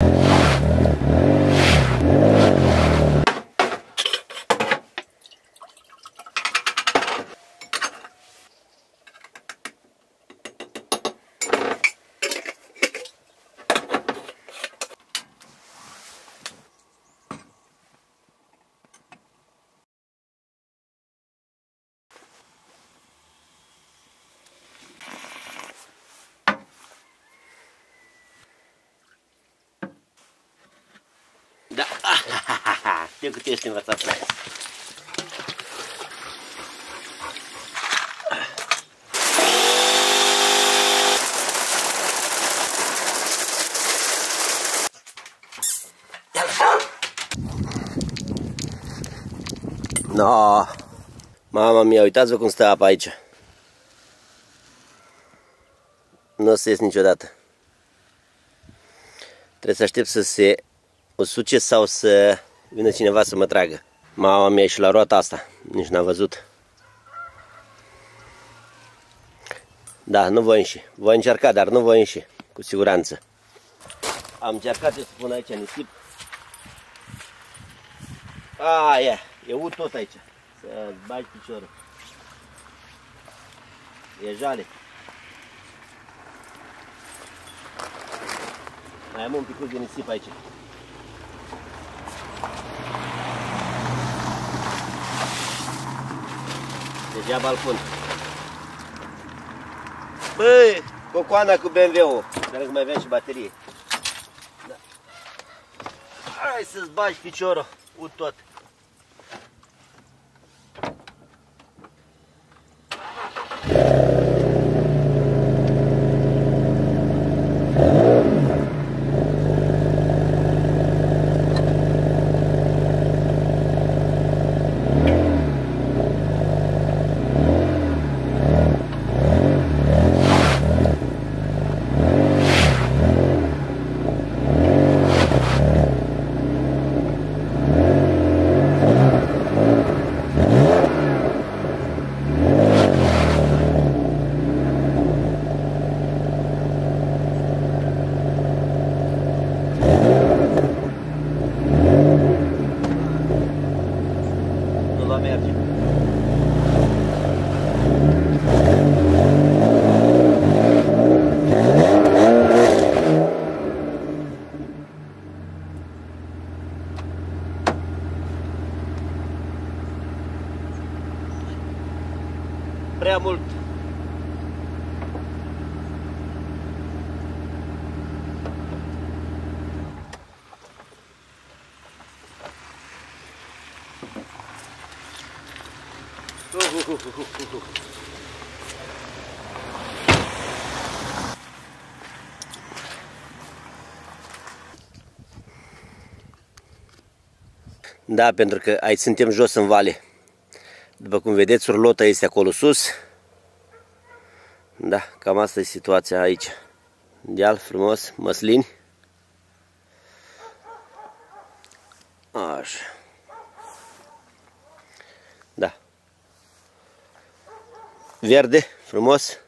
Da. Știu cât ești învățat la No. Mama mia, uitați-vă cum stă apa aici. Nu o să ies niciodată. Trebuie să aștept să se usuce sau să vină cineva să mă tragă. Mama mea și la roata asta. Nici n-am văzut. Da, nu voi înși. Voi încerca, dar nu voi înși. Cu siguranță. Am încercat să pun aici nisip. A, e. E ut tot aici. Să bagi piciorul. E jale. Mai am un pic de nisip aici. Degeaba îl pun. Băi, cocoana cu BMW-ul. Sper că mai avem și baterie. Da. Hai să-ți bagi piciorul. Ut tot. Prea mult. Uh, uh, uh, uh, uh. Da, pentru că aici suntem jos în vale. După cum vedeți, urlota este acolo sus. Da, cam asta e situația aici. Deal frumos, măslini. Așa. Da. Verde, frumos.